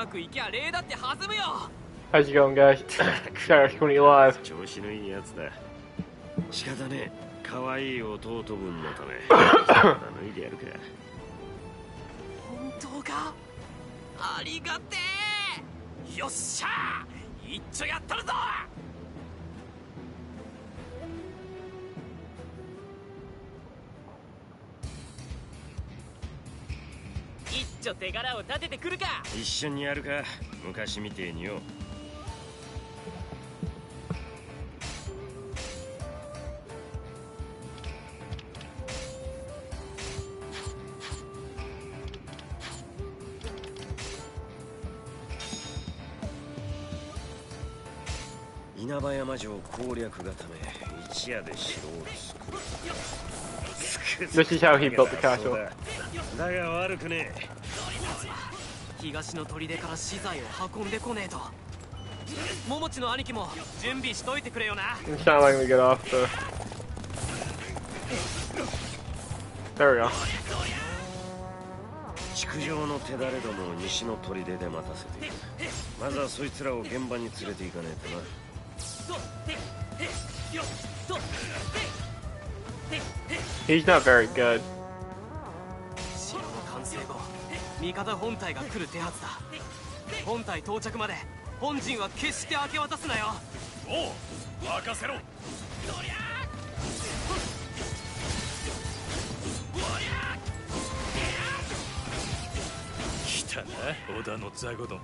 まくいきゃ礼だって弾むよ。How's it going, guys? Sorry, Twenty live. 調子のいいやつだ。仕方ねえ。可愛い弟分のため。脱いでやるか。本当か？ありがてえ。よっしゃ一丁やったるぞ一丁手柄を立ててくるか。一緒にやるか。昔みてえによ。稲葉山城攻略がため一夜で城を作る This is how he built the castle. だが悪くねえ東の砦から資材を運んでこねえと桃地の兄貴も準備しといてくれよな It's not letting me get off the. There we go. 築城の手だれどもを西の砦で待たせているまずはそいつらを現場に連れて行かねえとな He's not very good. 味方本体が来る手はずだ。本体到着まで本陣は決して明け渡すなよ。おう任せろ。来たな織田の雑魚ども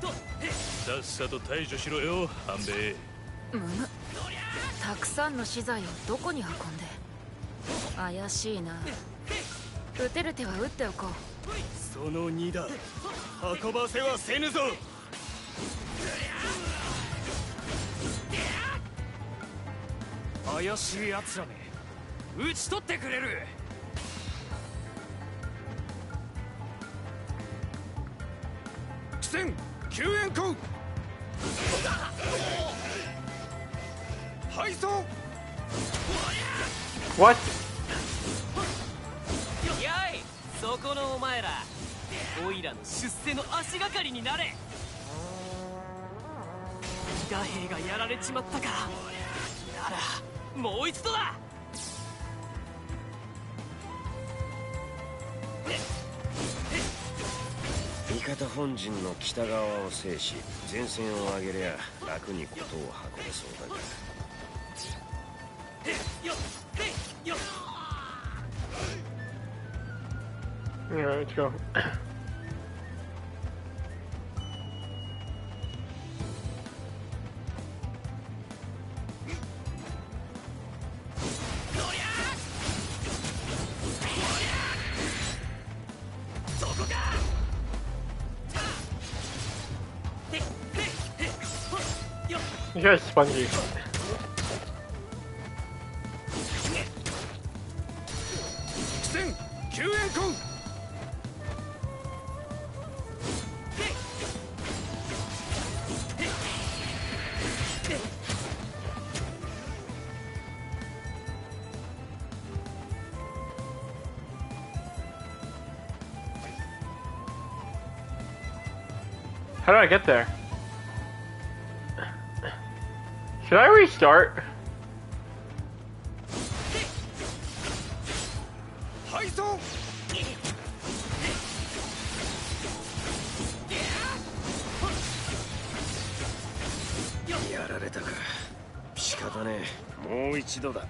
さっ？さと退場しろよ半兵衛むむたくさんの資材をどこに運んで？怪しいな。撃てる手は撃っておこうその二だ。運ばせはせぬぞ。怪しい奴らめ。討ち取ってくれる。苦戦救援行。敗走。What? やいそこのお前らオイラの出世の足がかりになれ。伊賀兵がやられちまったか。ならもう一度だ。味方本陣の北側を制し前線を上げりゃ楽に事を運べそうだが Alright, let's go. You guys spongy. There? Should I restart? 敗走やられたか仕方ねえもう一度だ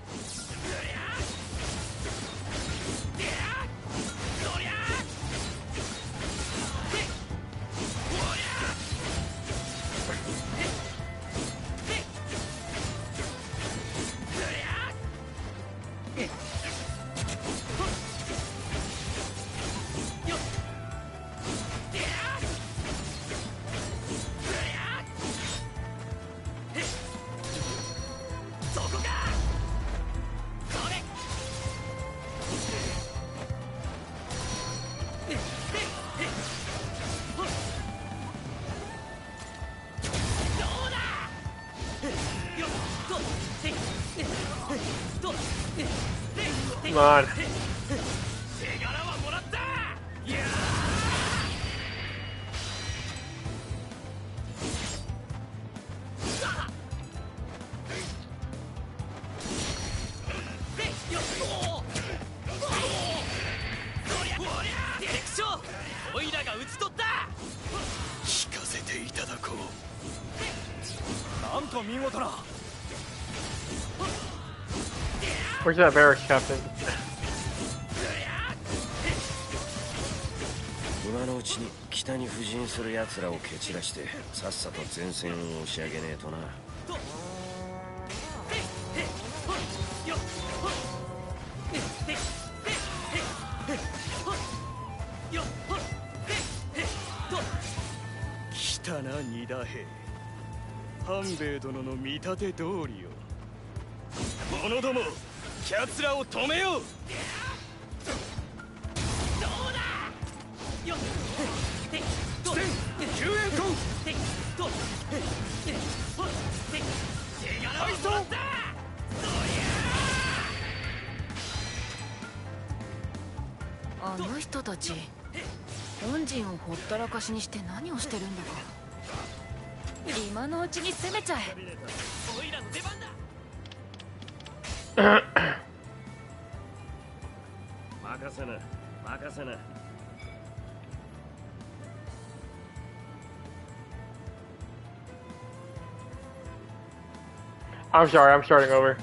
Come on. Where's that barracks, Captain? うちに北に布陣する奴らを蹴散らしてさっさと前線を押し上げねえとな。来たな二田兵。半兵衛殿の見立て通りよ。者ども奴らを止めよう。たち。本陣をほったらかしにして何をしてるんだか。今のうちに攻めちゃえ。オイラの出番だ任せな。任せな。I'm sorry, I'm starting over.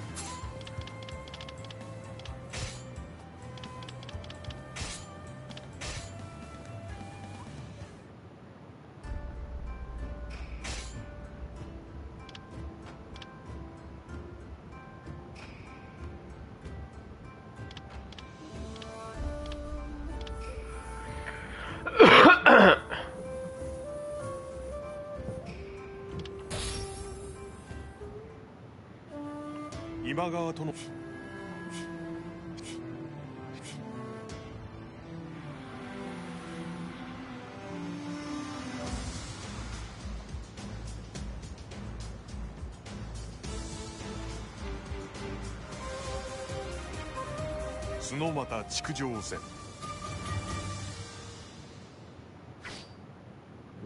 川との。角俣築城戦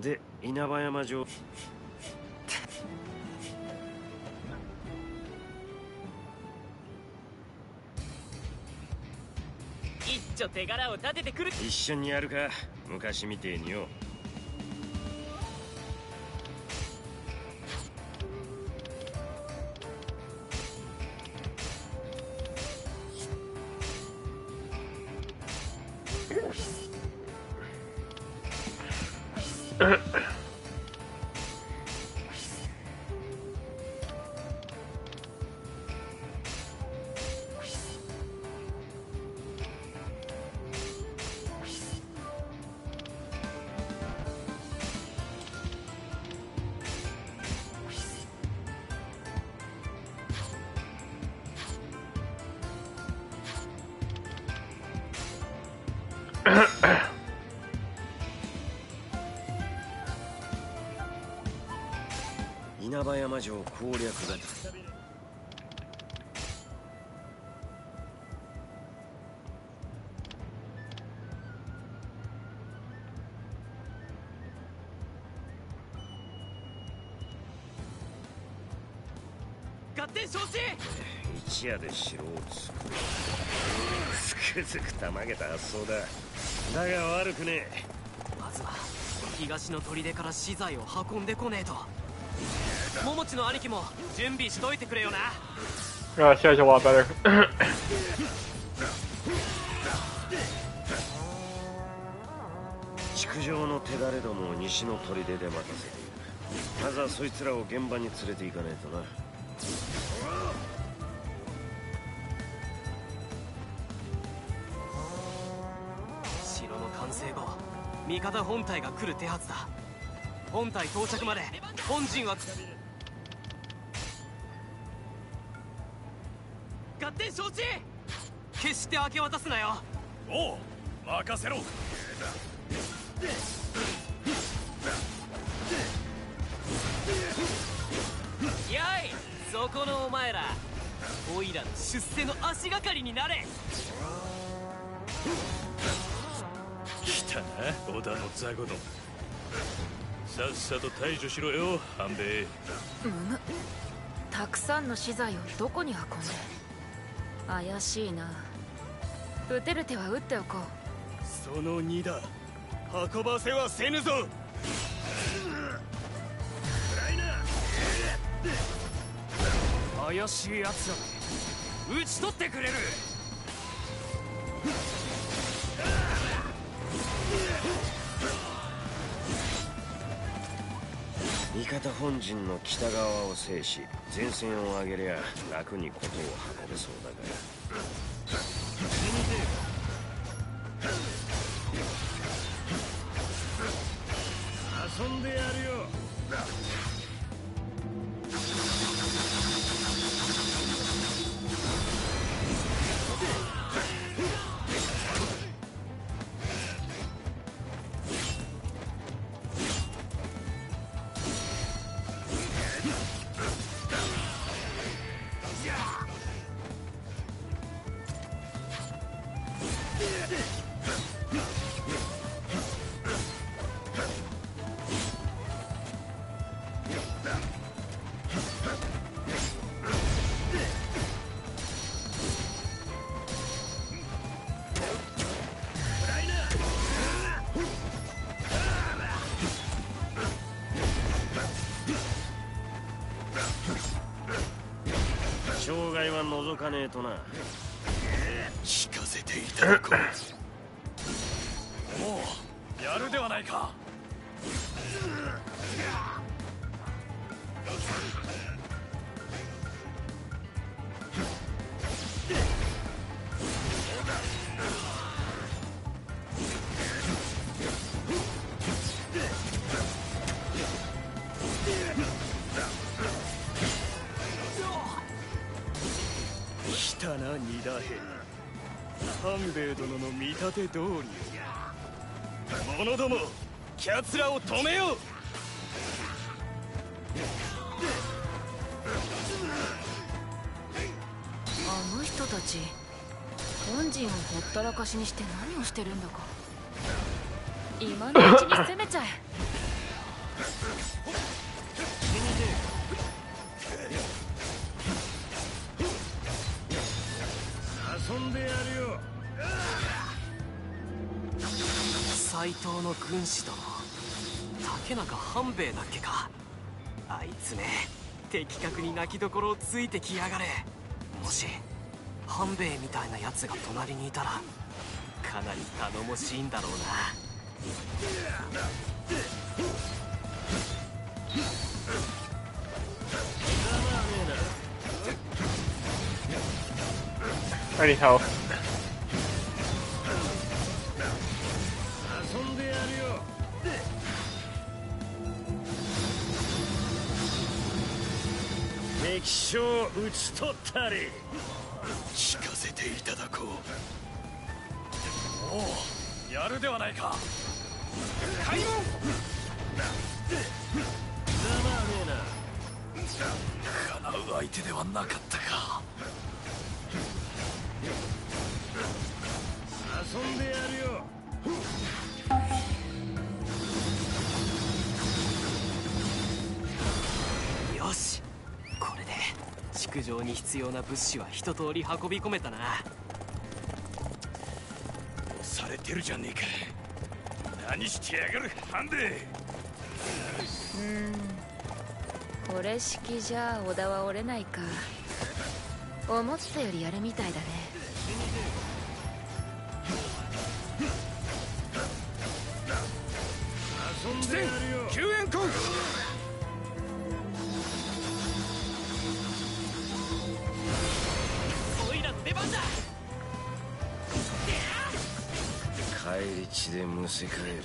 で稲葉山城一丁手柄を立ててくる。一緒にやるか。昔みてえによ 攻略型合点承知一夜で城を作る。つくづくたまげた発想だ。だが悪くねえ。まずは東の砦から資材を運んでこねえと桃地の兄貴も準備しといてくれよな。Oh, this guy's a lot better. 築城の手だれどもを西の砦で待たせている。まずはそいつらを現場に連れて行かねえとな。城の完成後味方本体が来る手はずだ。本体到着まで本陣は決して明け渡すなよ。おう任せろ。やいそこのお前ら。オイラの出世の足がかりになれ。来たな織田の雑魚どもさっさと退場しろよ半兵衛。むむ。たくさんの資材をどこに運んで。怪しいな撃てる手は撃っておこう。その二だ。運ばせはせぬぞ。怪しい奴ら。に討ち取ってくれる。味方本陣の北側を制し前線を上げりゃ楽にことを運べそうだが遊んでやるよ。かねえとな。聞かせていただこう。の見立て通り者ども奴らを止めよう。あの人たち本陣をほったらかしにして何をしてるんだか。今のうちに攻めちゃえ。の軍師殿竹中半兵衛だっけか。あいつめ的確に泣きどころをついてきやがれ。もし半兵衛みたいなやつが隣にいたらかなり頼もしいんだろうな。何倒敵将討ち取ったり。聞かせていただこう。おうやるではないか。開門。ざまあねえな叶う相手ではなかったか。遊んでやるよよ築城に必要な物資は一通り運び込めたな。されてるじゃねえか。何してやがるハンデ。これ式じゃ織田は折れないか。思ったよりやるみたいだね。遊んでやるよ。救援コンお帰り血でむせ返る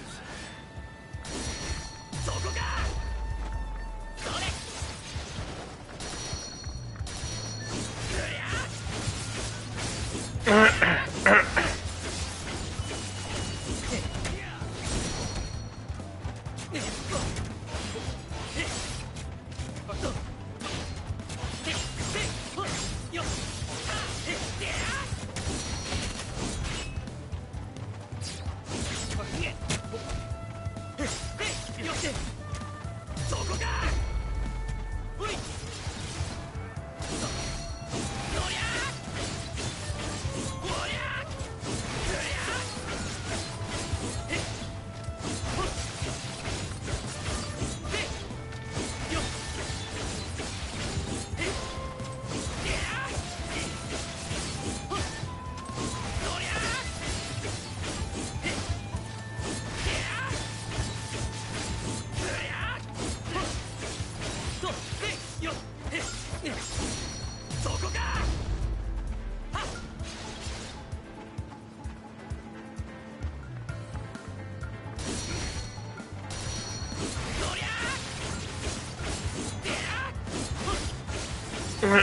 Come on.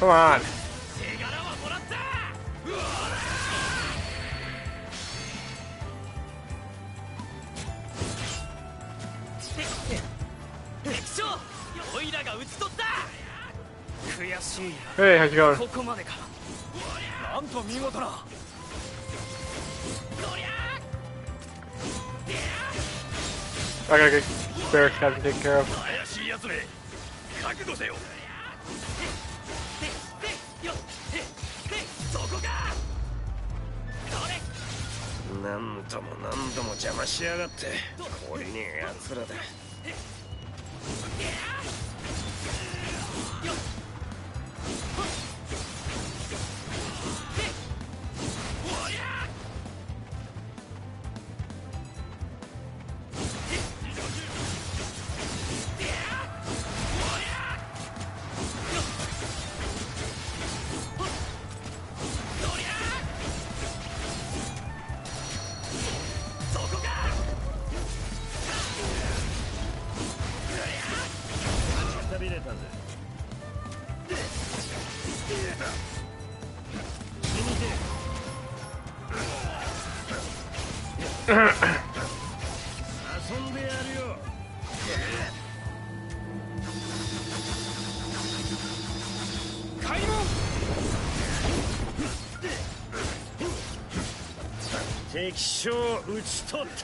手柄はもらった敵将オイラが討ち取った悔しい Hey, how's it going? I gotta get Barracks have to take care of. 怪しい奴め覚悟せよそこか何度も何度も邪魔しやがって懲りねえ奴らだ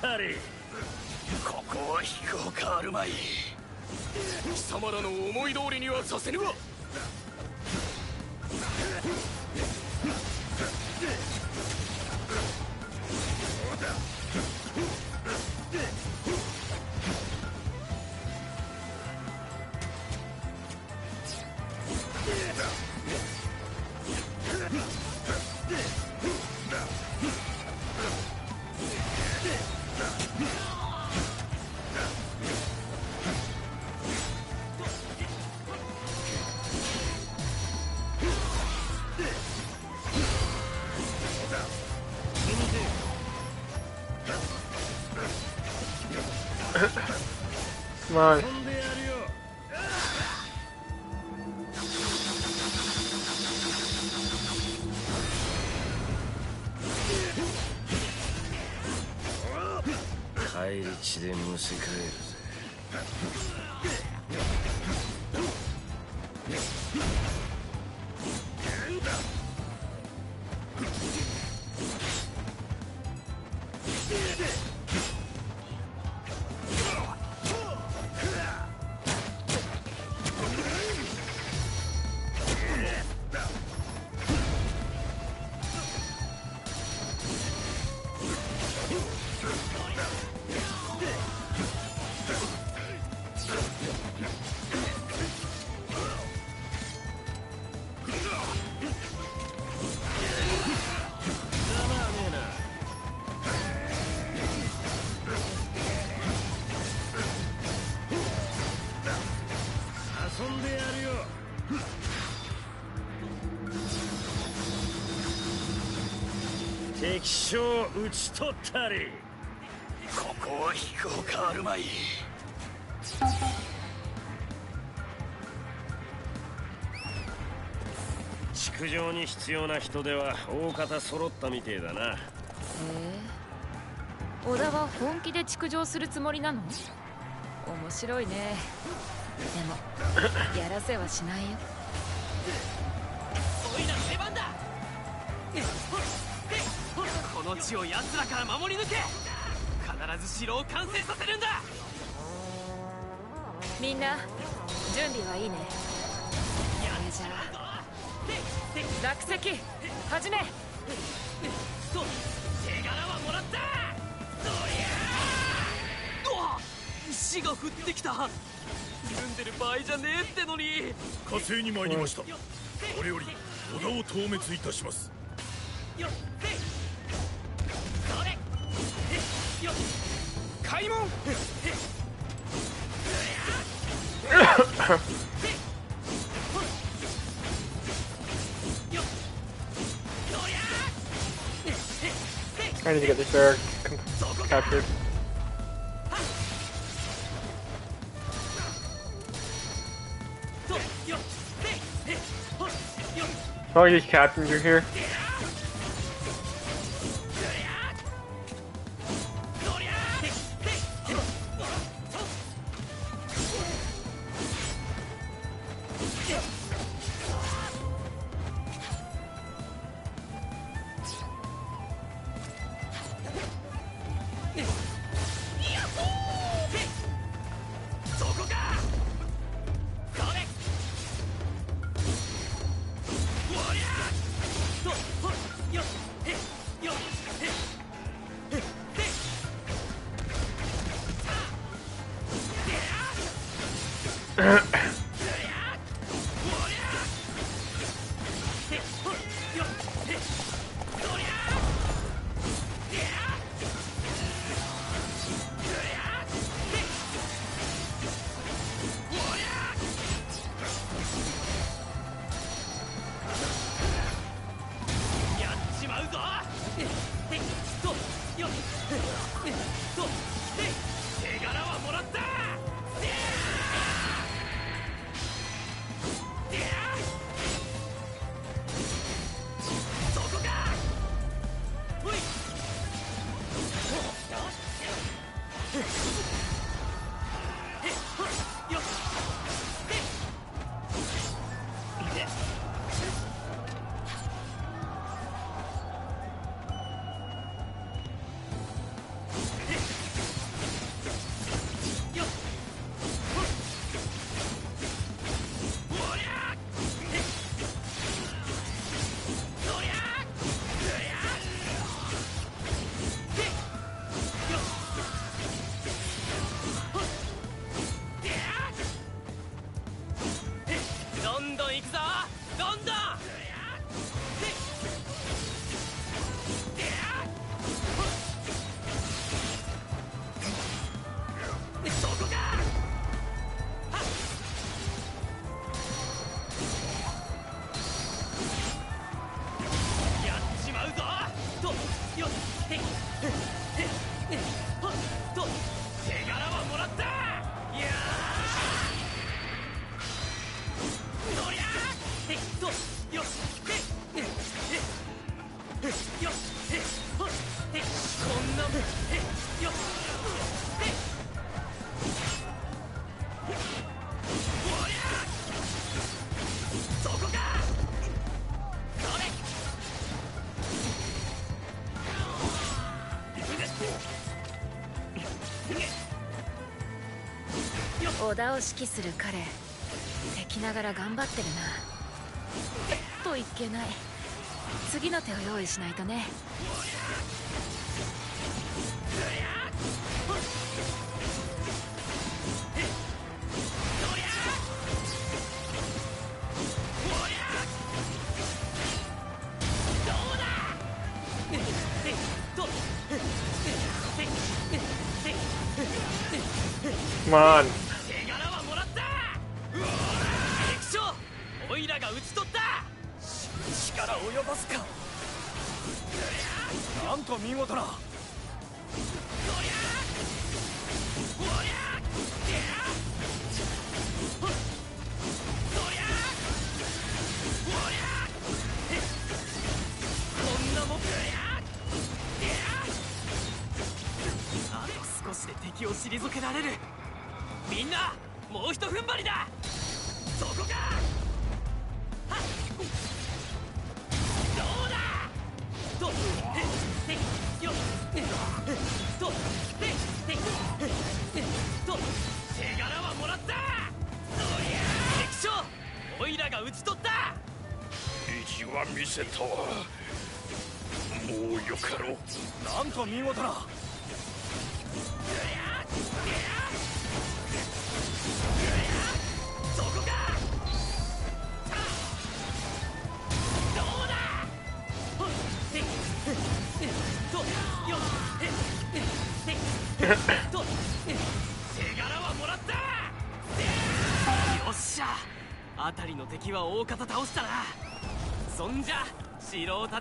たりここは飛行かあるまい。貴様らの思い通りにはさせぬわ。まあ。でやるよ返り血でむせ返るぜ。ったりここは飛行かあるまい。築城に必要な人手は大方揃ったみてえだな。へえ織田は本気で築城するつもりなの？面白いね。でもやらせはしないよ。地を奴らから守り抜け必ず城を完成させるんだ。みんな準備はいいね。それじゃあ落石始め。そう手柄はもらった。そりゃうわ石が降ってきた。緩んでる場合じゃねえってのに。火星に参りました。これより織田を討滅いたします。よっ I need to get this bear captured. Oh, these captains are here. 織田を指揮する彼。敵ながら頑張ってるな。といけない。次の手を用意しないとね。まあ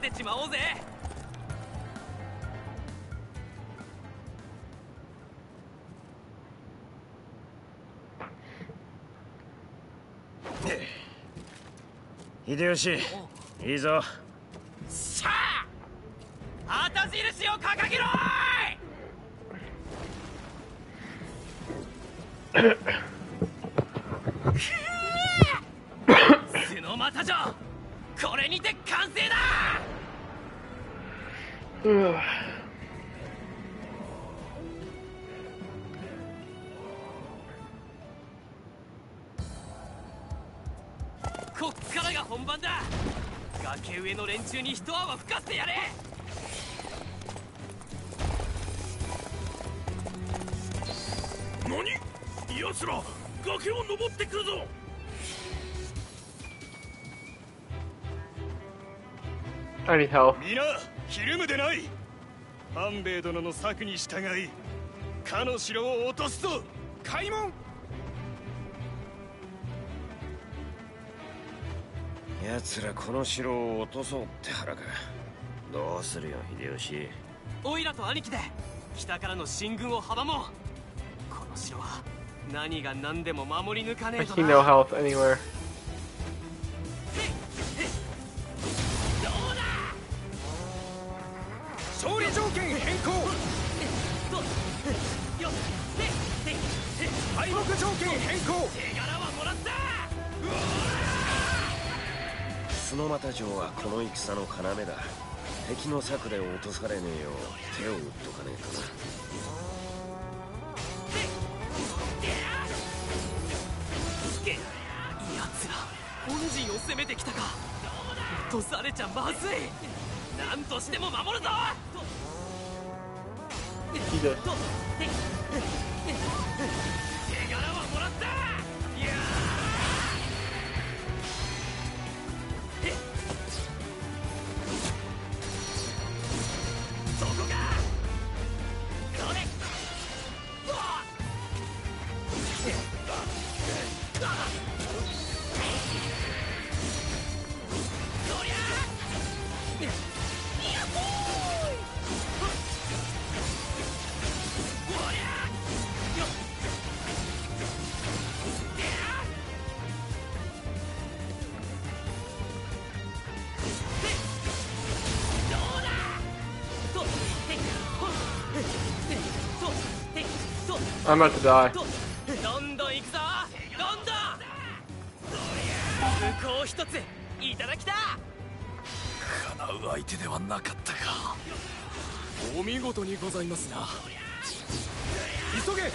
てちまおうぜ。いいぞ。さあ旗印を掲げろ これにて完成だ。こっからが本番だ。崖上の連中に一泡吹かせてやれ。何？奴ら崖を登ってくるぞ。I need help. 皆ひるむでない。半兵衛殿の策に従いかの城を落とすぞ。開門。奴らこの城を落とそうって腹か。どうするよ秀吉。オイラと兄貴で北からの進軍を阻もう。この城は何が何でも守り抜かね I えと see な no health anywhere. 角俣城はこの戦の要だ。敵の策で落とされねえよう手を打っとかねえとな。奴ら本陣を攻めてきたか。落とされちゃまずい。何としても守るぞ。He I'm about to die. お見事にございますな。急げ。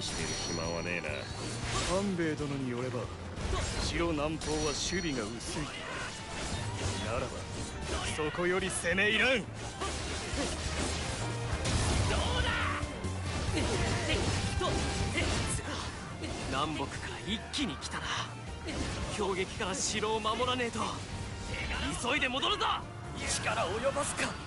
している暇はねえな。半兵衛殿によれば城南方は守備が薄い。ならばそこより攻めいらん。南北から一気に来たな。攻撃から城を守らねえと。急いで戻るぞ。力及ばすか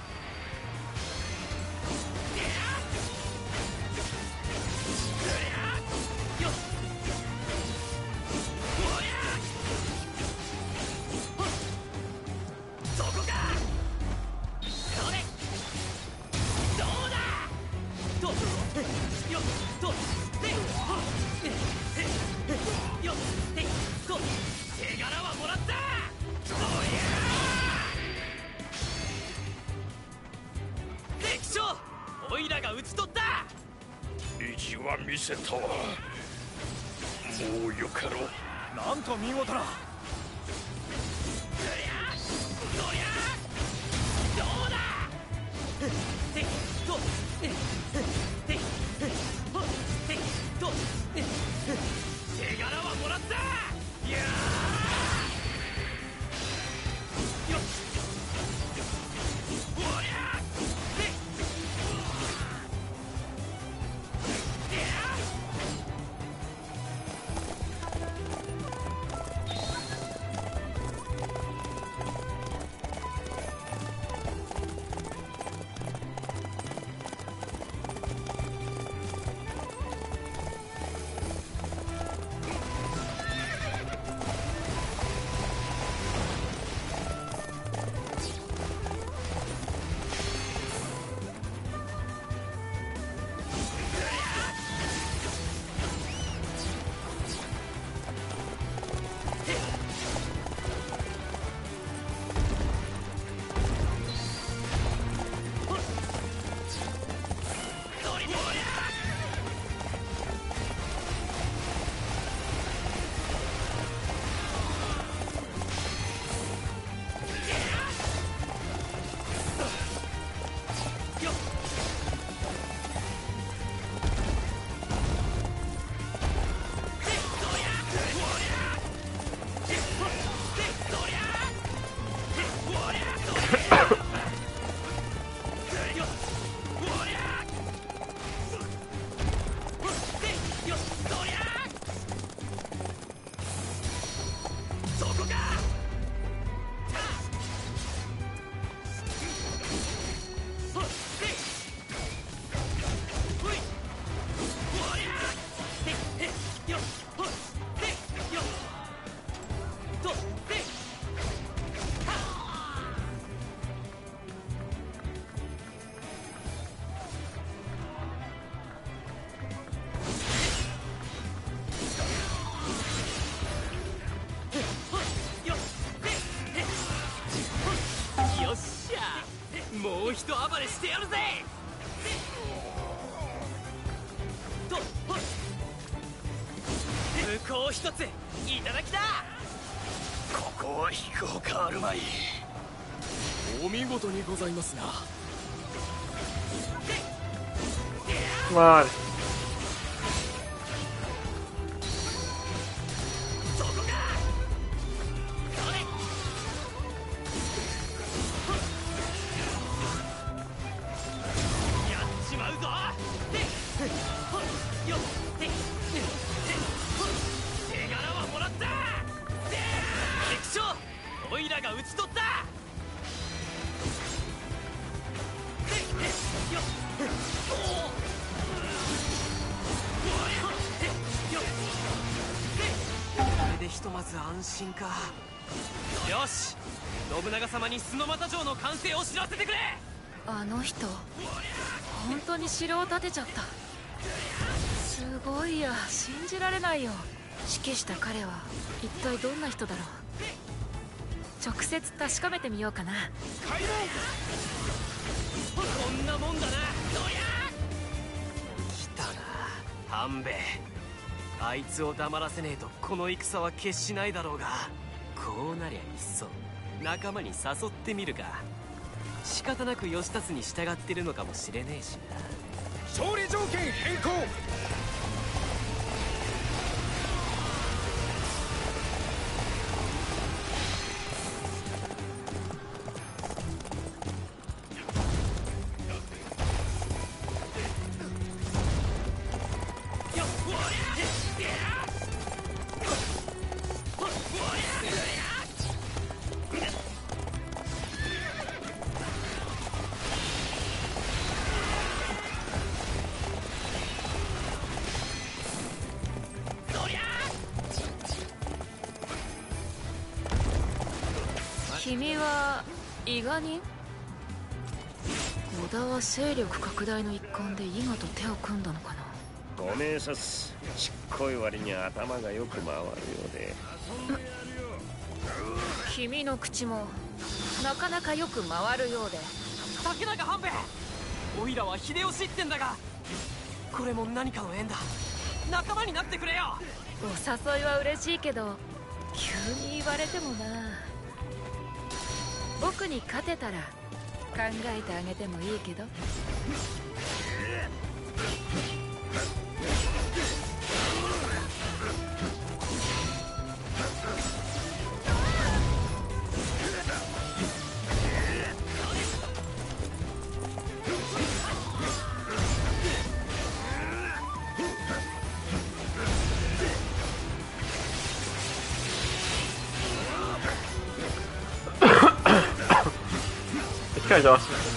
ございますな。まあ心か。よし信長様に須俣城の完成を知らせてくれ。あの人本当に城を建てちゃった。すごいや信じられないよ。指揮した彼は一体どんな人だろう。直接確かめてみようかな。こんなもんだな。そりゃ来たな半兵衛あいつを黙らせねえとこの戦は決しないだろうが。こうなりゃいっそ仲間に誘ってみるか。仕方なく義達に従ってるのかもしれねえしな。勝利条件変更。伊賀人織田は勢力拡大の一環で伊賀と手を組んだのかな？ごめんさす。ちっこい割に頭がよく回るようで。君の口もなかなかよく回るようで。竹中半兵衛オイラは秀吉ってんだがこれも何かの縁だ。仲間になってくれよ。お誘いは嬉しいけど急に言われてもな僕に勝てたら考えてあげてもいいけど。It's kind of awesome.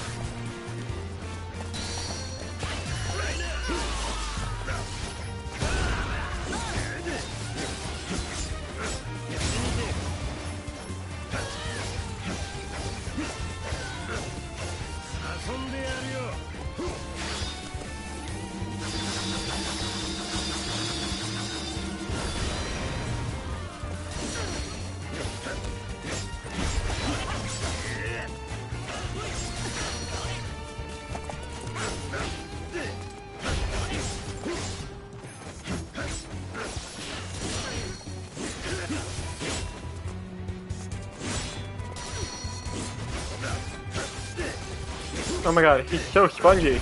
My god, he's so spongy.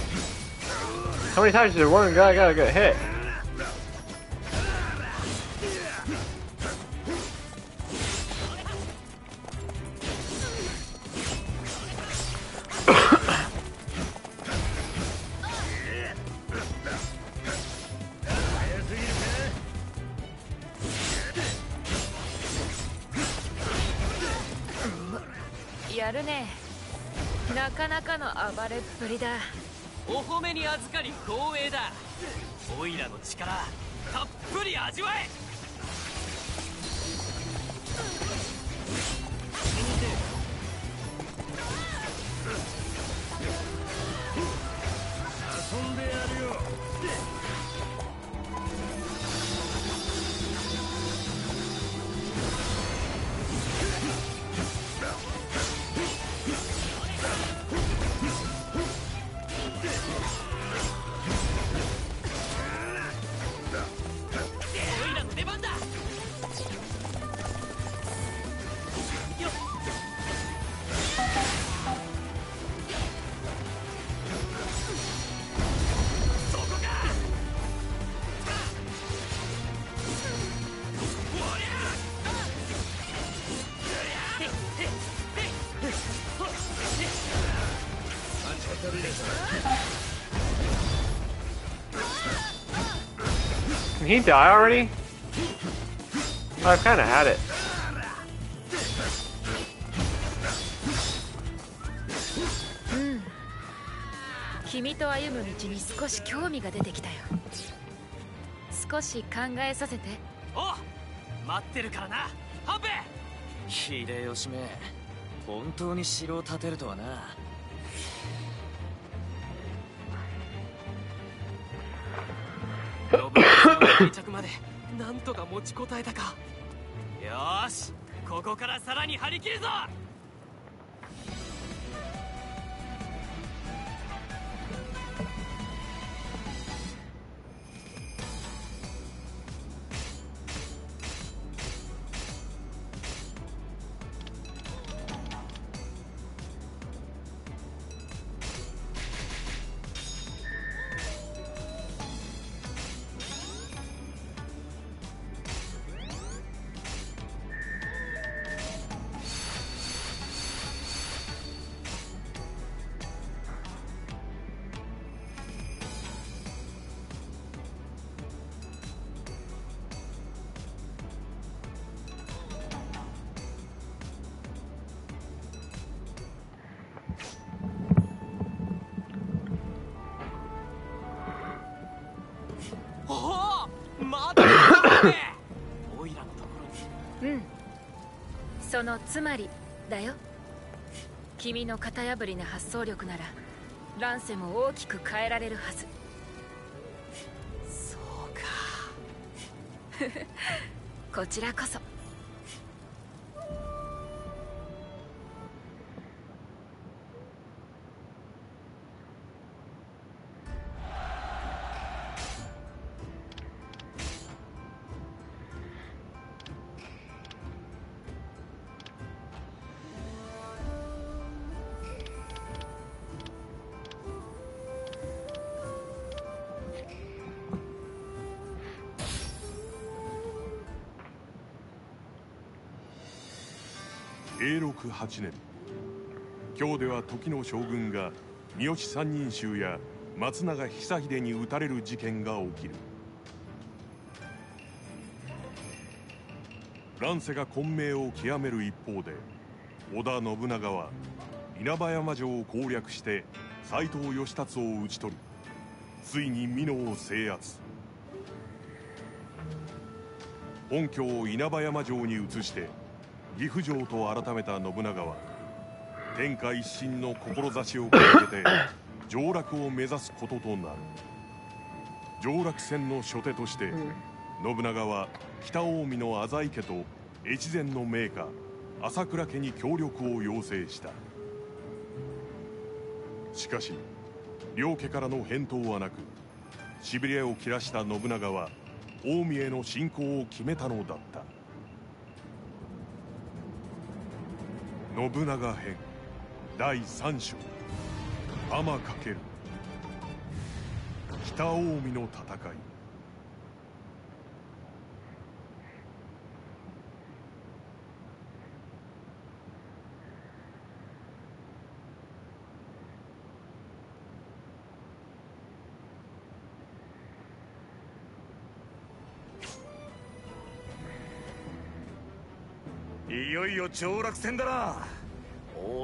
How many times did one guy gotta get hit? Can he die already? I've kind of had it. 君と歩む道に少し興味が出てきたよ。少し考えさせて。おう待ってるからな。ハンペ秀吉め本当に城を建てるとはな定着までなんとか持ちこたえたか。よしここからさらに張り切るぞ。のつまりだよ。君の型破りな発想力なら乱世も大きく変えられるはず。そうか。こちらこそ。永禄8年。京では時の将軍が三好三人衆や松永久秀に討たれる事件が起きる。乱世が混迷を極める一方で織田信長は稲葉山城を攻略して斎藤義達を討ち取りついに美濃を制圧。本拠を稲葉山城に移して岐阜城と改めた信長は天下一新の志を掲げて上洛を目指すこととなる。上洛戦の初手として、信長は北近江の浅井家と越前の名家朝倉家に協力を要請した。しかし両家からの返答はなくしびれを切らした信長は近江への侵攻を決めたのだった信長編第3章。天かける北近江の戦い。よ上洛戦だな。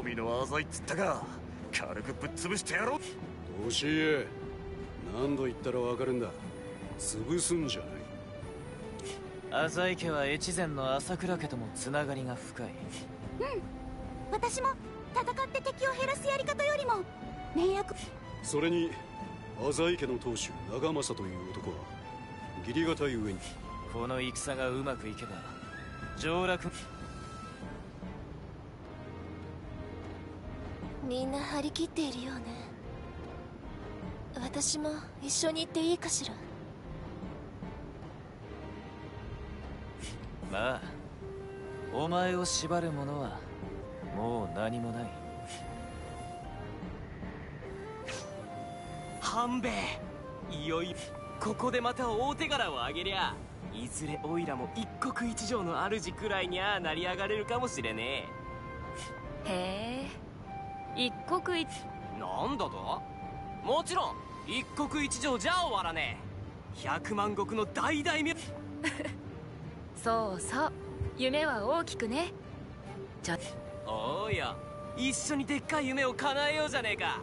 近江の浅いっつったが軽くぶっ潰してやろう。教え。何度言ったらわかるんだ。潰すんじゃない。浅井家は越前の朝倉家ともつながりが深い。私も戦って敵を減らすやり方よりも迷惑。それに浅井家の当主長政という男は義理堅い上に。この戦がうまくいけば上洛みんな張り切っているようね。私も一緒に行っていいかしら？まあお前を縛るものはもう何もない。半兵衛。いよいよここでまた大手柄を上げりゃいずれオイラも一国一城の主くらいにゃ成り上がれるかもしれねへえ一国一。えなんだと？もちろん一国一城じゃ終わらねえ。百万石の大大名。そうそう。夢は大きくね。ちょおうよ一緒にでっかい夢を叶えようじゃねえか。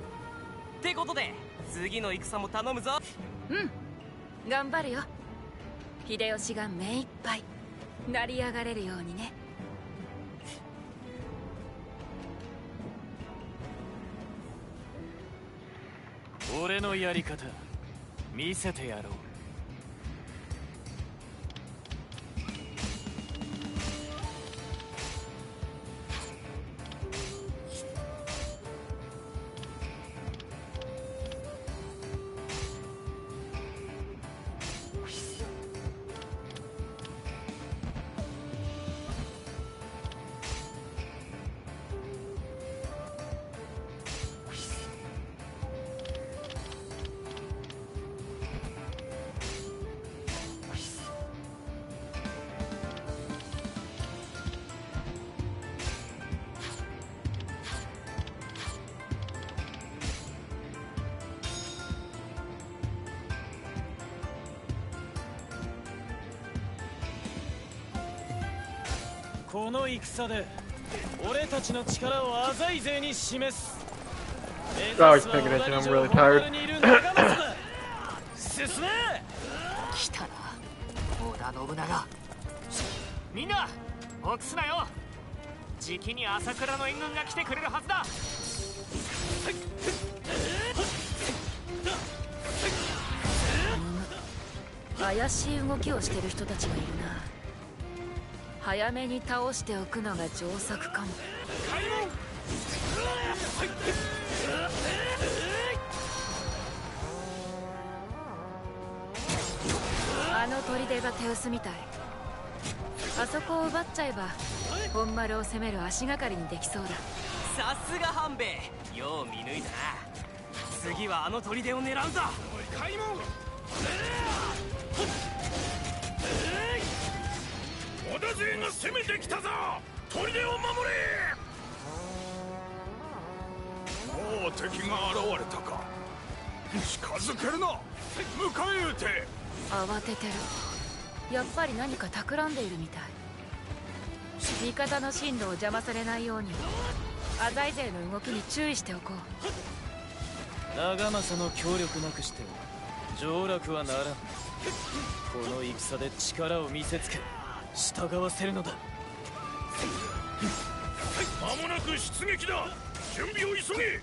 ってことで次の戦も頼むぞ。うん。頑張るよ。秀吉が目いっぱい成り上がれるようにね俺のやり方見せてやろう。この戦で俺たちの力を浅井勢に示す Oh, he's paying attention. I'm really tired. たな織田信長みんな臆すなよじきに朝倉の援軍が来てくれるはずだ怪しい動きをしてる人たちがいるな早めに倒しておくのが上策かも。あの砦が手薄みたい。あそこを奪っちゃえば本丸を攻める足がかりにできそうだ。さすが半兵衛。よう見抜いたな。次はあの砦を狙うぞ。おい開門勢が攻めてきたぞ。砦を守れ。もう敵が現れたか。近づけるな。迎え撃て。慌ててるやっぱり何か企んでいるみたい。味方の進路を邪魔されないように。アザイ勢の動きに注意しておこう。長政の協力なくしては上洛はならん。この戦で力を見せつけ従わせるのだ。間もなく出撃だ。準備を急げ。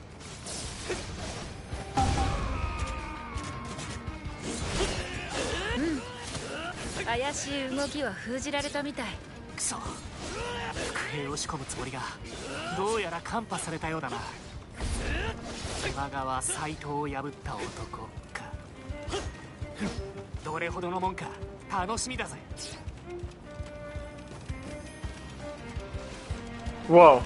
怪しい動きは封じられたみたい。クソ。伏兵を仕込むつもりがどうやらカンパされたようだな。今川斎藤を破った男か。どれほどのもんか楽しみだぜこ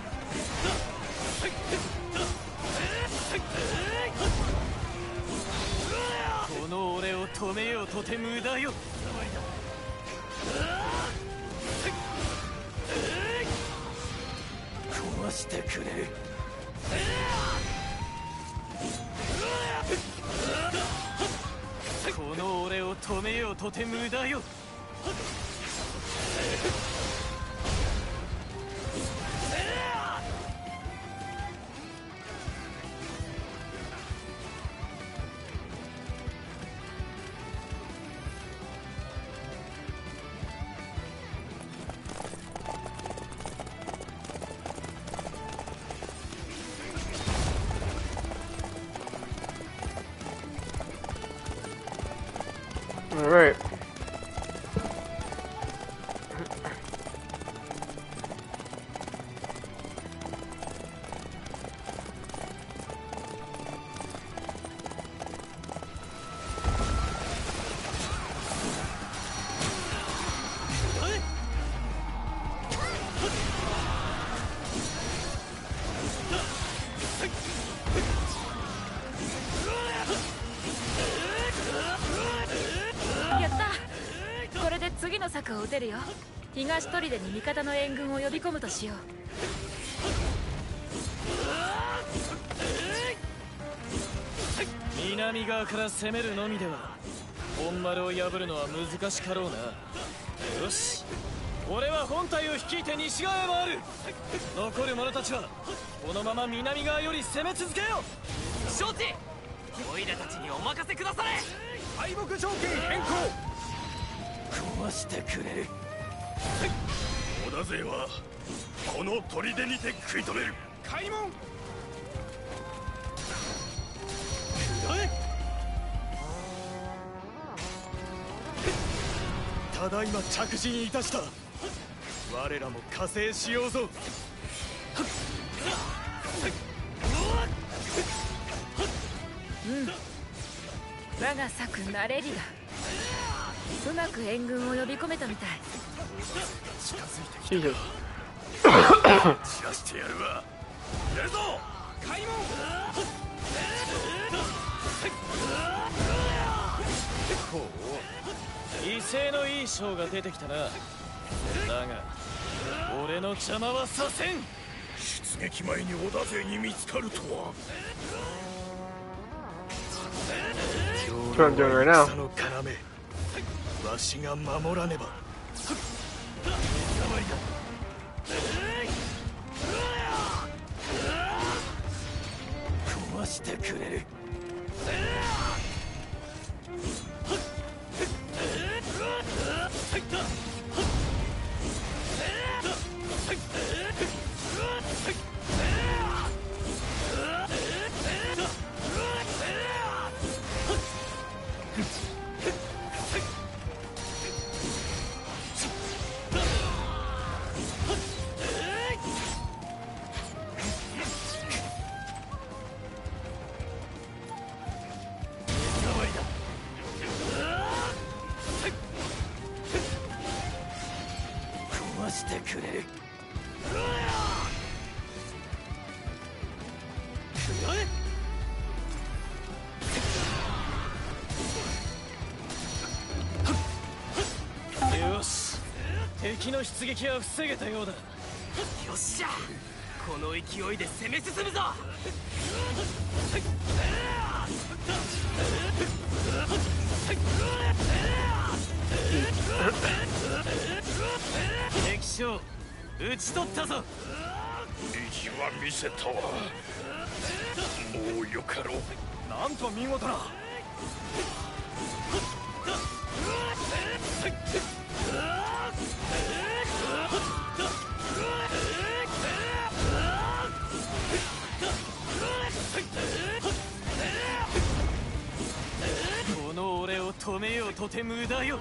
の俺を止めようとて無駄よ壊してくれこの俺を止めようとて無駄よ東砦に味方の援軍を呼び込むとしよう。南側から攻めるのみでは本丸を破るのは難しかろうな。よし俺は本体を率いて西側へ回る。残る者たちはこのまま南側より攻め続けよ承知オイラたちにお任せくだされ。敗北条件変更。壊してくれる織田勢はこの砦にて食い止める。開門。ただいま着陣いたした。我らも加勢しようぞ。我が策なれりだうまく援軍を呼び込めたみたい散らしてやるわやるぞ開門ほう威勢のいい将が出てきたな。だが俺の邪魔はさせん。出撃前に織田勢に見つかるとは。That's what I'm doing right now. 戦の要わしが守らねば壊してくれる。撃は防げたようだ。しゃ！この勢いで攻め進むぞ！敵将討ち取ったぞ。意地は見せたわ。もうよかろう。なんと見事なとて無駄よ。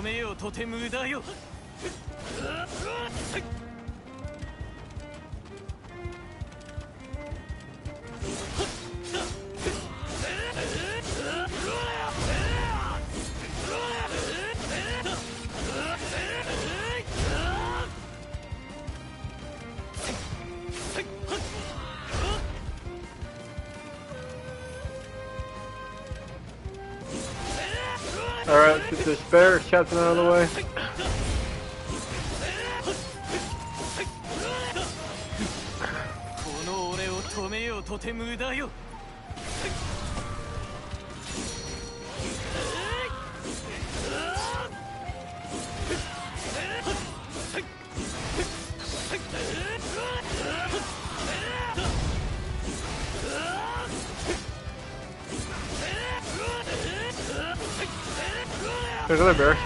止めようとて無駄よ「this bear captain out of the way.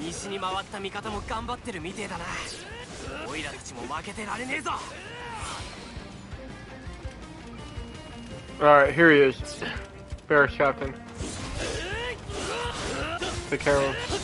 西に回った味方も頑張ってるみてえだなオイラたちも負けてられねえぞ Alright, here he is. Bearish captain. Take care of him.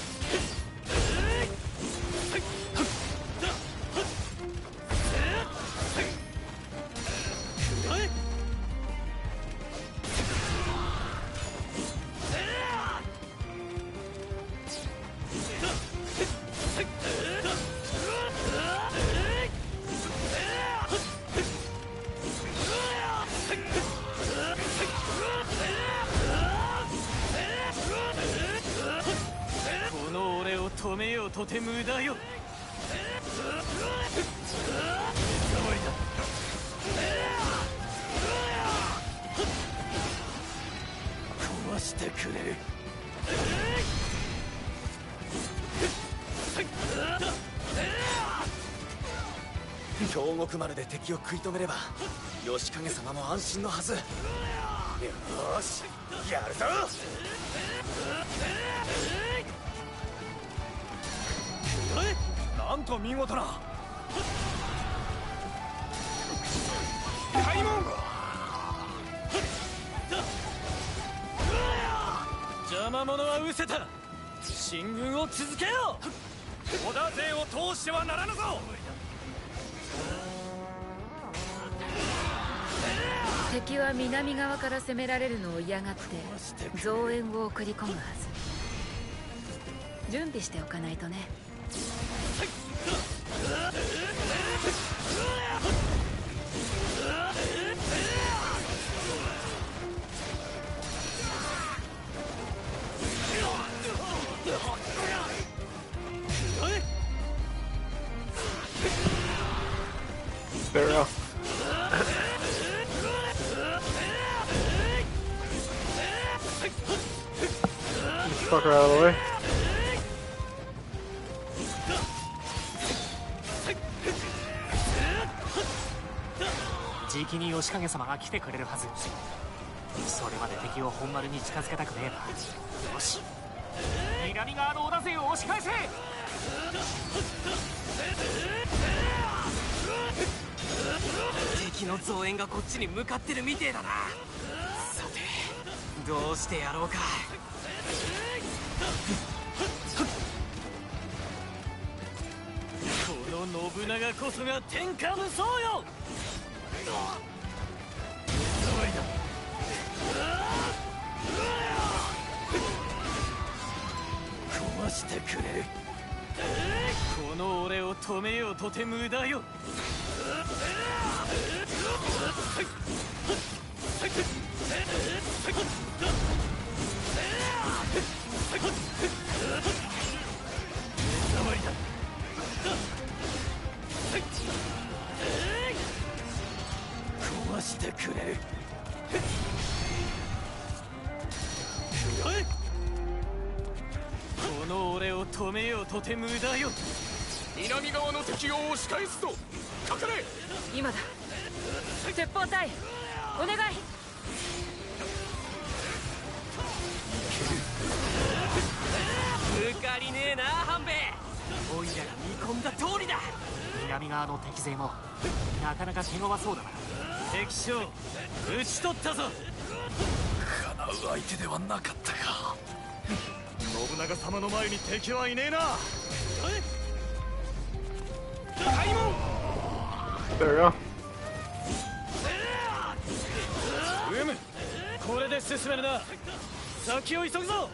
敵を食い止めれば義景様も安心のはず。よしやるぞ。なんと見事な。開門！邪魔者は失せた。進軍を続けよう。織田勢を通してはならぬぞ。敵は南側から攻められるのを嫌がって増援を送り込むはず。準備しておかないとね来てくれるはず。それまで敵を本丸に近づけたくねえな。よし。南側の織田勢を押し返せ。敵の増援がこっちに向かってるみてえだな。さてどうしてやろうか。この信長こそが天下無双よ。してくれこの俺を止めようとて無駄よ。壊してくれこ止めようとて無駄よ。南側の敵を押し返すぞ。かかれ。今だ。鉄砲隊お願い。抜かりねえな半兵。衛オイラが見込んだ通りだ。南側の敵勢もなかなか手強そうだな。敵将討ち取ったぞ。叶う相手ではなかったか信長様の前に敵はいねえな。開門 There we go. うむ。これで進めるな。先を急ぐぞ。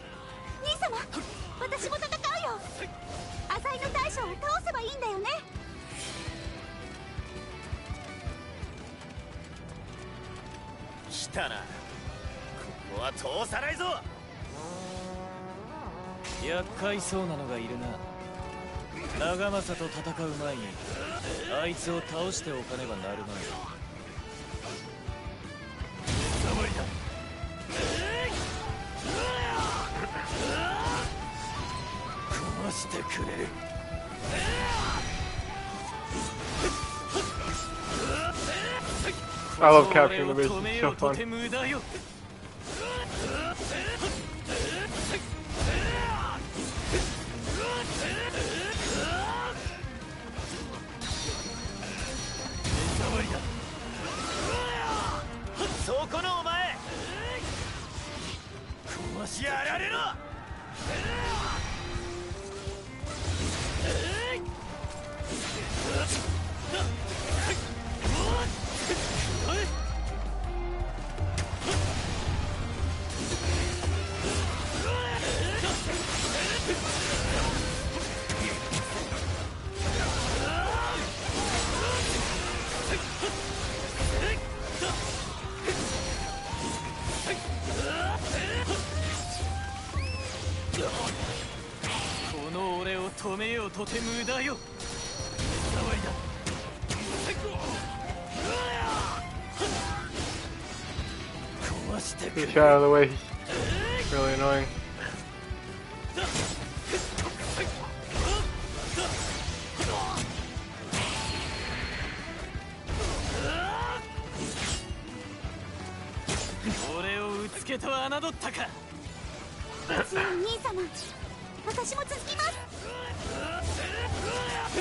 兄様私も戦うよ。浅井の大将を倒せばいいんだよね。来たな。ここは通さないぞ厄介そうなのがいるな長政と戦う前にあいつを倒しておかねばなるまい壊してくれ I love capturing the こ base. の俺を止め It's よ so fun. やられろ bitch out of the way. Really annoying.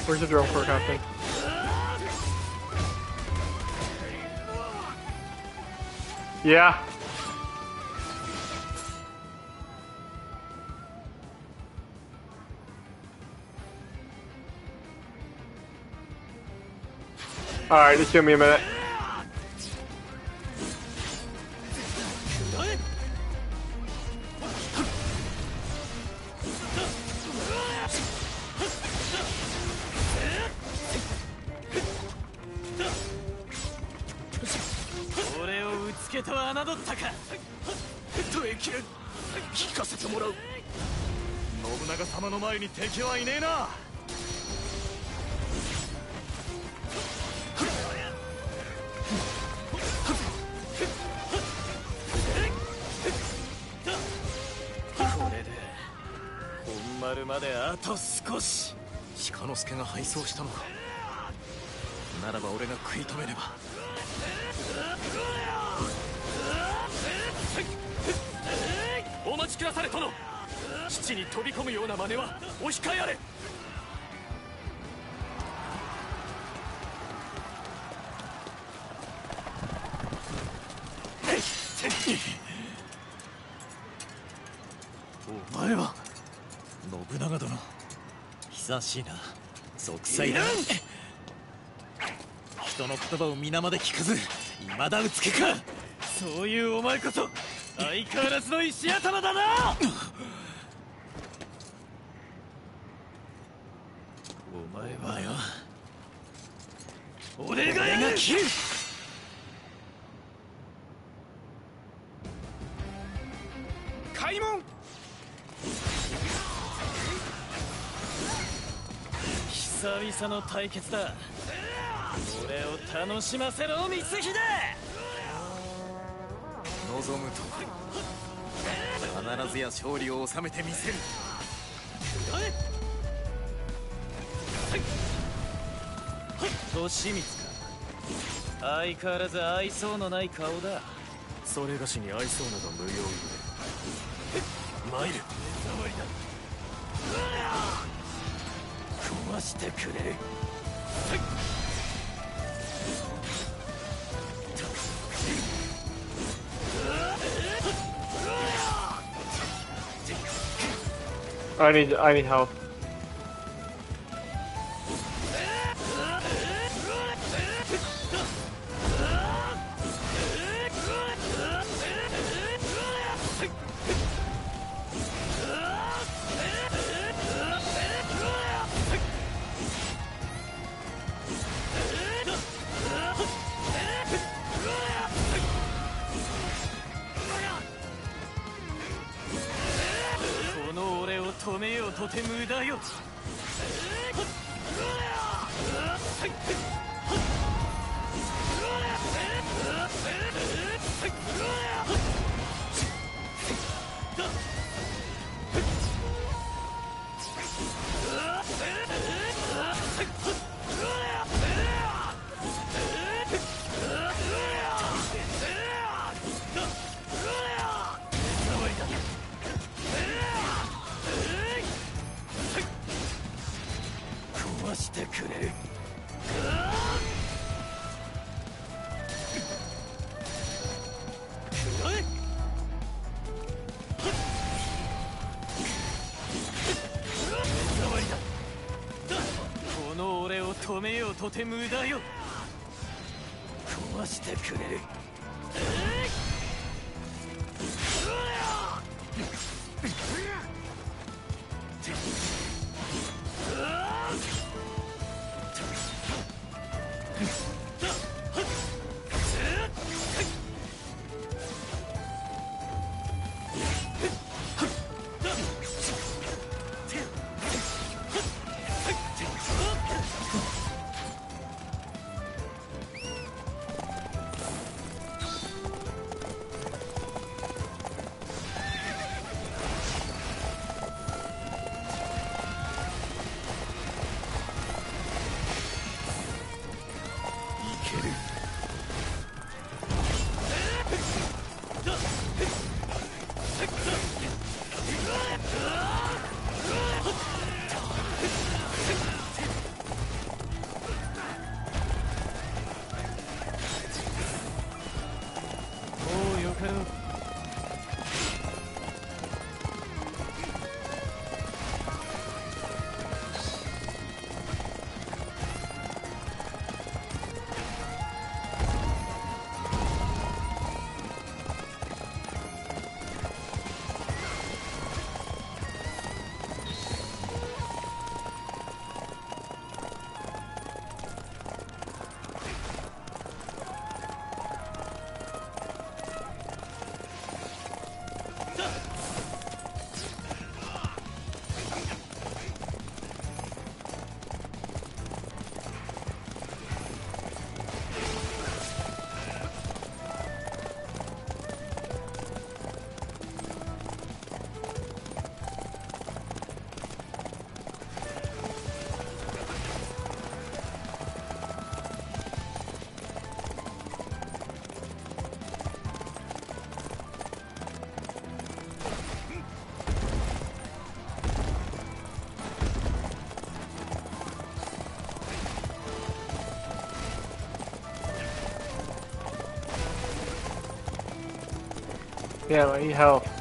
Where's the drone for captain? Yeah. Alright, just give me a minute. 走したのか。ならば俺が食い止めれば。お待ちくだされ殿。基地に飛び込むような真似はお控えあれ。お前は信長殿。久しいな息災だ。人の言葉を皆まで聞かず未だうつけか。そういうお前こそ相変わらずの石頭だな。お前はよ俺がやる。久々の対決だ。俺を楽しませろ光秀。望むと必ずや勝利を収めてみせる。利光か相変わらず愛想のない顔だそれがしに愛想など無用ゆえ参る壊 してくれる I need I need help. Damn, I need help.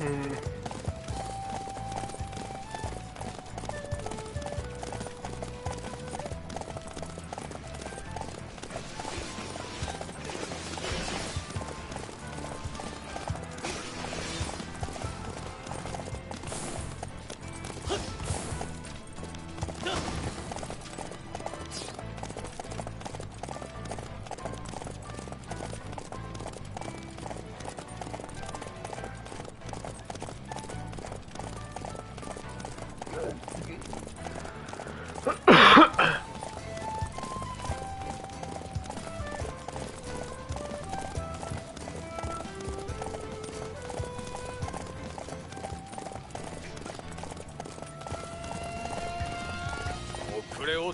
嗯。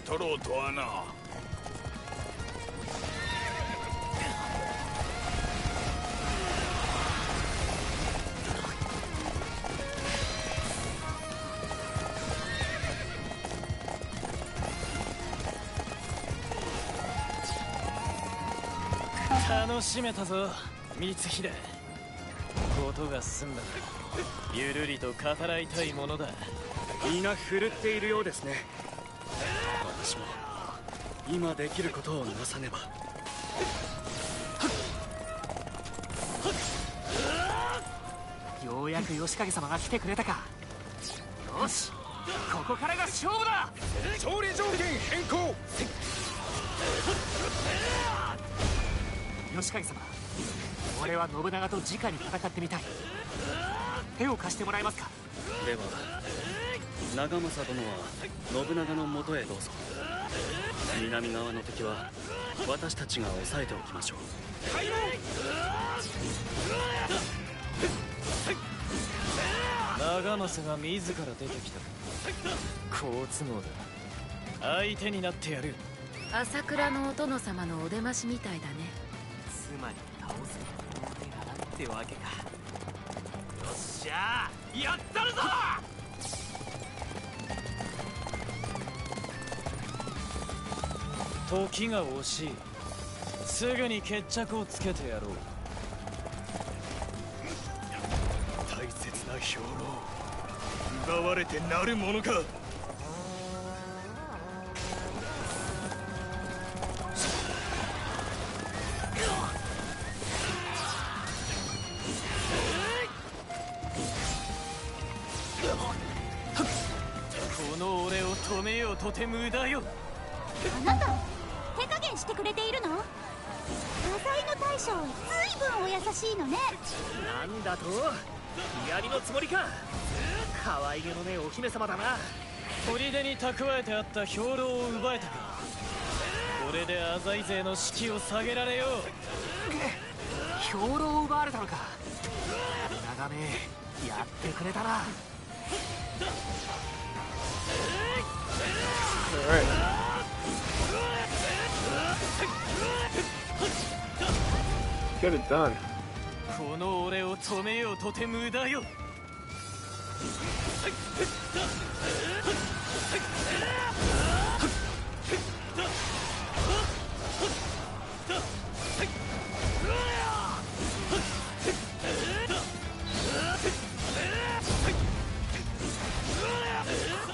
取ろうとはな。楽しめたぞ光秀。ことが済んだらゆるりと語らいたいものだ。皆振るっているようですね私も今できることをなさねば。ようやく吉影様が来てくれたか。よしここからが勝負だ。勝利条件変更。吉影様俺は信長と直に戦ってみたい。手を貸してもらえますか？では長政殿は信長のもとへどうぞ。南側の敵は私たちが抑えておきましょう。長政が自ら出てきた。好都合だ相手になってやる。朝倉のお殿様のお出ましみたいだね。つまり倒すには手柄ってわけか。よっしゃーやったるぞ時が惜しい。すぐに決着をつけてやろう。大切な兵糧。奪われてなるものか。この俺を止めようとて無駄よ。あなたしてくれているの？野菜の大将ずいぶんお優しいのね。なんだと？やりのつもりか？可愛げのねえお姫様だな。砦に蓄えてあった兵糧を奪えたか。これで浅井勢の士気を下げられよう。兵糧を奪われたのか。長めやってくれたな. Get it done. この俺を止めようとて無駄よ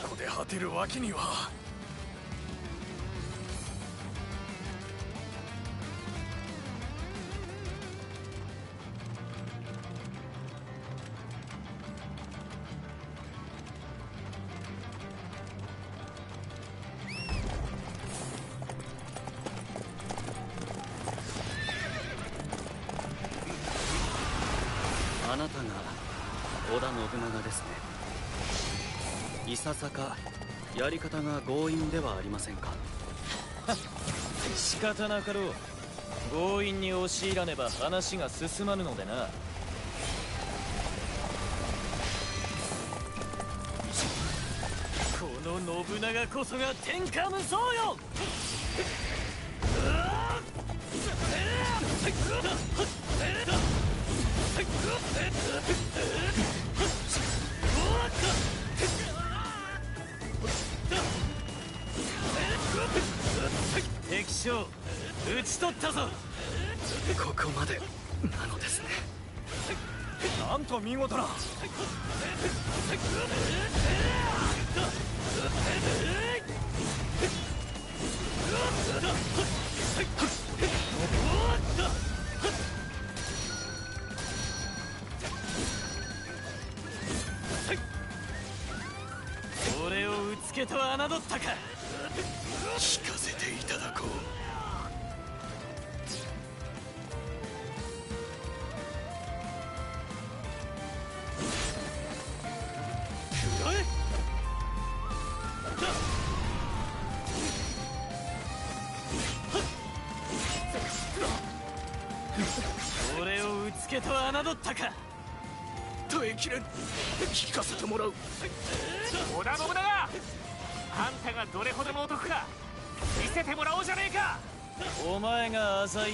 ここで果てるわけには方が強引ではありませんか仕方なかろう。強引に押し入らねば話が進まぬのでな。この信長こそが天下無双よ！討ち取ったぞ。ここまでなのですね。なんと見事な。俺をうつけと侮ったか。聞かせていただこう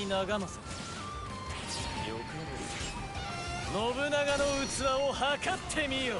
長政。よく信長の器を測ってみよ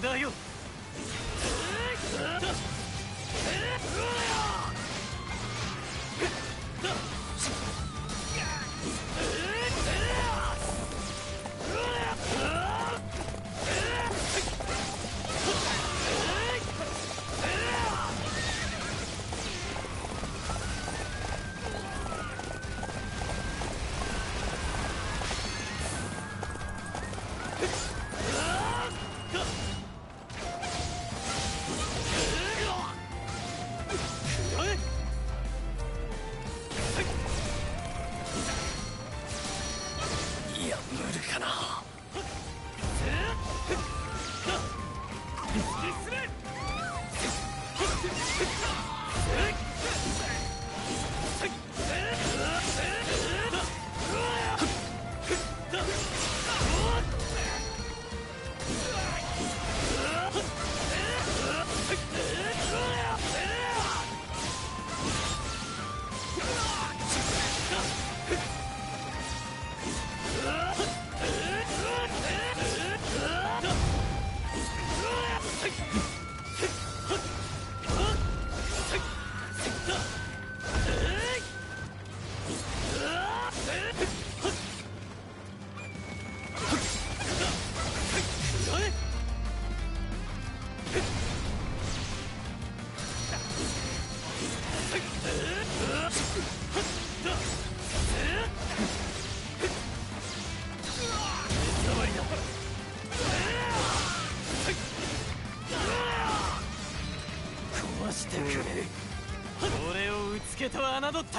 ようとて無駄よ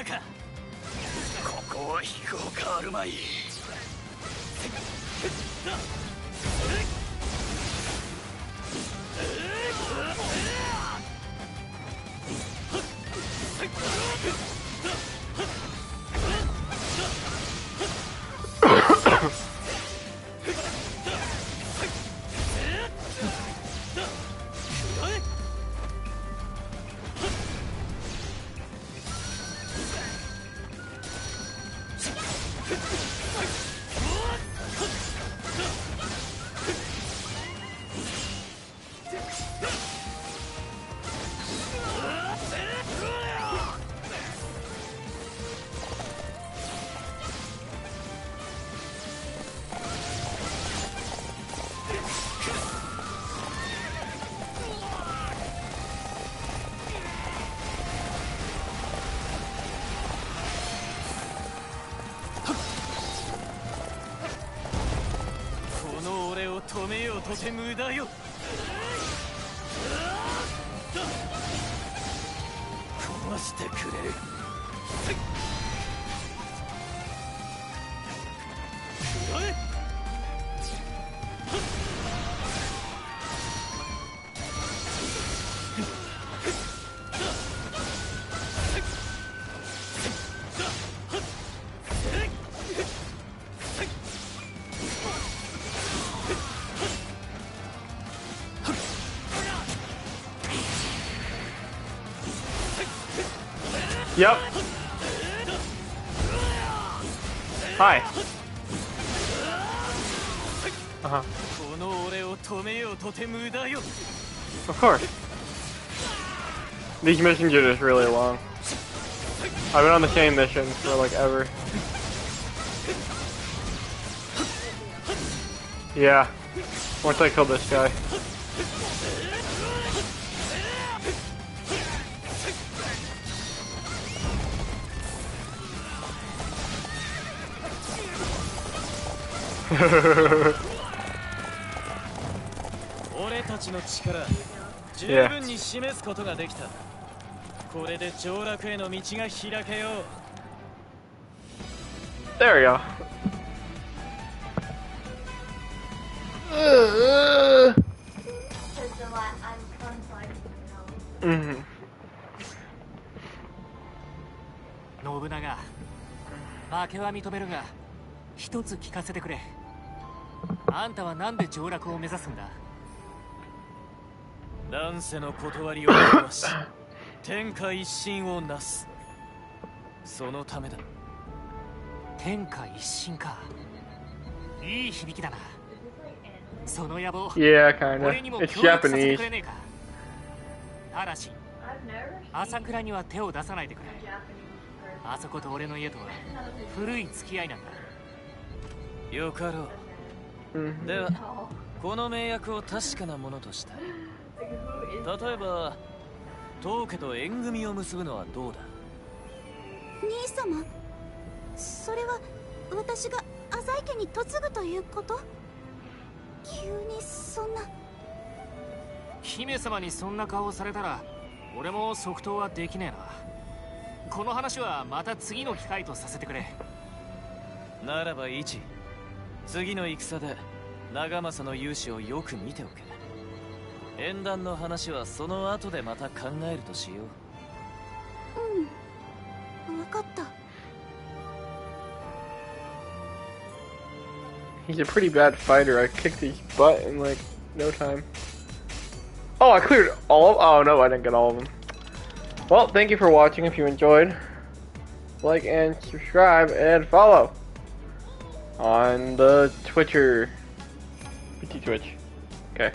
か。止めようとて無駄よ。Hi. Uh huh. Of course. These missions are just really long. I've been on the same mission for like ever. Yeah. Once I kill this guy. 俺たちの力十分に示すことができた。これで上洛への道が開けよう。There we go. hmm 信長負けは認めるが一つ聞かせてくれあんたはなんで上洛を目指すんだ？乱世の断りを壊し天下一新をなす。そのためだ。天下一新か。いい響きだな。その野望 Yeah, kinda. 俺にも It's 協力させて Japanese. くれねえか？ただし朝倉には手を出さないでくれ。あそこと俺の家とは古い付き合いなんだ。よかろうではこの名約を確かなものとしたい。例えば当家と縁組を結ぶのはどうだ？兄様それは私が浅井家に嫁ぐということ？急にそんな。姫様にそんな顔をされたら俺も即答はできねえな。この話はまた次の機会とさせてくれ。ならば一次の戦で長政の勇姿をよく見ておけ縁談の話はその後でまた考えるとしよううん分かった He's a pretty bad fighter. I kicked his butt in like no time. Oh, I cleared all of Oh no, I didn't get all of them. Well, thank you for watching. If you enjoyed, like and subscribe and follow on the Twitcher. PT Twitch. Okay.